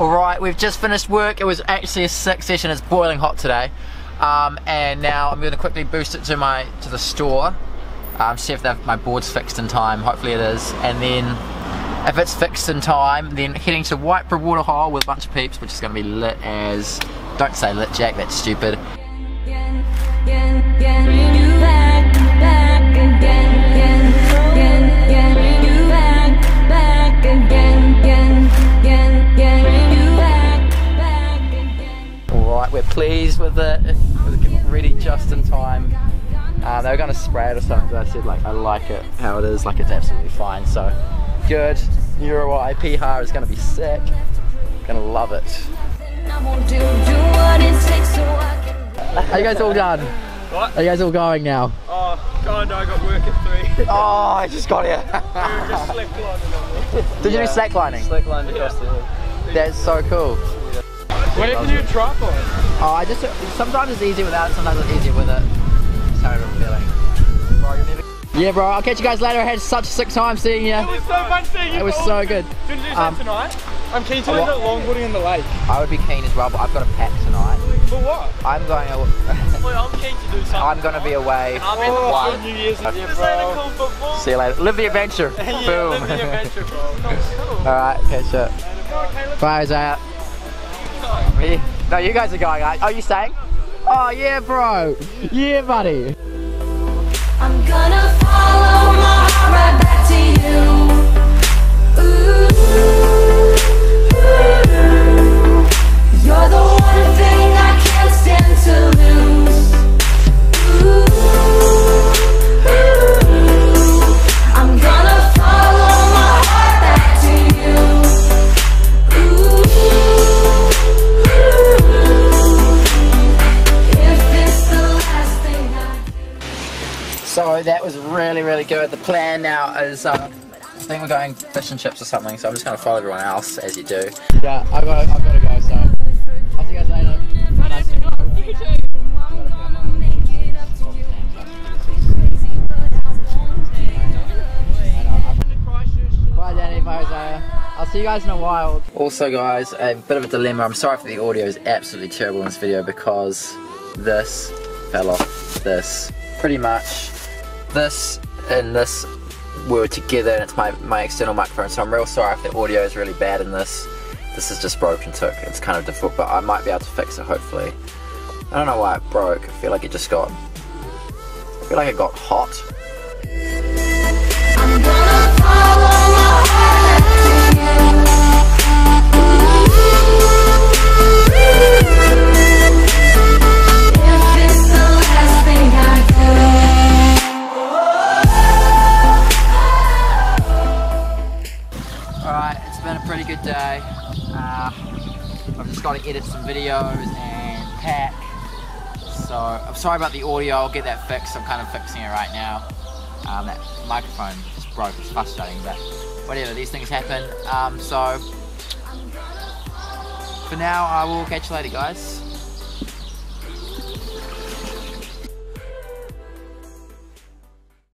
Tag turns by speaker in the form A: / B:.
A: Alright, we've just finished work. It was actually a sick session. It's boiling hot today. Um, and now I'm going to quickly boost it to my to the store. Um, see if my board's fixed in time. Hopefully it is. And then if it's fixed in time, then heading to Whitebread Waterhole with a bunch of peeps, which is going to be lit as... Don't say lit, Jack. That's stupid. We're pleased with it. It was ready just in time. Uh, they were going to spray it or something, but I said like I like it how it is, like it's absolutely fine. So good. Euro IP Piha is going to be sick. Gonna love it. Are you guys all done?
B: What?
A: Are you guys all going now?
B: Oh, God, I got work at 3.
A: oh, I just got here.
B: we just slacklining
A: Did you do slacklining?
B: Slacklined across the hill.
A: That's so cool.
B: What happened to your tripod?
A: Oh, I just sometimes it's easier without it, sometimes it's easier with it. That's how I'm feeling. Bro, never... Yeah, bro. I'll catch you guys later. I had such a sick time seeing you.
B: It was so fun seeing you.
A: It was so good.
B: Do you do
A: um,
B: tonight? I'm keen to look at longboarding in the lake.
A: I would be keen as well, but I've got a pack tonight.
B: For what?
A: I'm going.
B: well, I'm keen to do something.
A: I'm going to be away.
B: I'm in oh, in New Year's. Yeah, bro. Cool football.
A: See you later. Live the adventure.
B: yeah,
A: Boom.
B: Live the adventure, bro.
A: All right, catch up. Bye, Isaiah. No, you guys are going. Are you saying? Oh yeah, bro. Yeah, buddy. I'm gonna follow my heart right back to you. So that was really, really good. The plan now is, uh, I think we're going fish and chips or something, so I'm just going to follow everyone else as you do. Yeah, I've got, I've got to go, so I'll see you guys later. Nice Bye Danny, bye Isaiah. I'll see you guys in a while. Also guys, a bit of a dilemma. I'm sorry for the audio is absolutely terrible in this video because this fell off this pretty much this and this were together and it's my, my external microphone so I'm real sorry if the audio is really bad in this. This is just broken so it's kind of difficult but I might be able to fix it hopefully. I don't know why it broke, I feel like it just got, I feel like it got hot. Just got to edit some videos and pack. So I'm sorry about the audio, I'll get that fixed. I'm kind of fixing it right now. Um, that microphone just broke, it's frustrating, but whatever, these things happen. Um, so for now, I will catch you later, guys.